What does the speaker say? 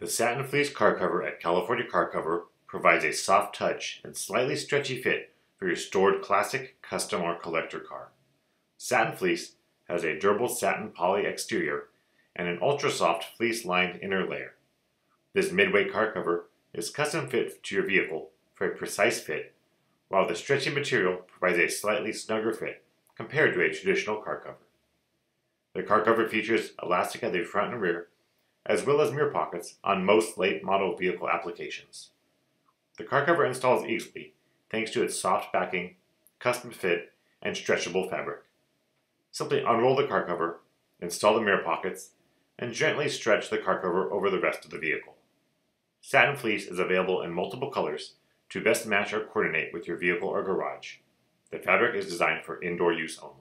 The satin fleece car cover at California Car Cover provides a soft touch and slightly stretchy fit for your stored classic, custom, or collector car. Satin fleece has a durable satin poly exterior and an ultra soft fleece lined inner layer. This mid-weight car cover is custom fit to your vehicle for a precise fit, while the stretchy material provides a slightly snugger fit compared to a traditional car cover. The car cover features elastic at the front and rear as well as mirror pockets on most late model vehicle applications. The car cover installs easily thanks to its soft backing, custom fit, and stretchable fabric. Simply unroll the car cover, install the mirror pockets, and gently stretch the car cover over the rest of the vehicle. Satin fleece is available in multiple colors to best match or coordinate with your vehicle or garage. The fabric is designed for indoor use only.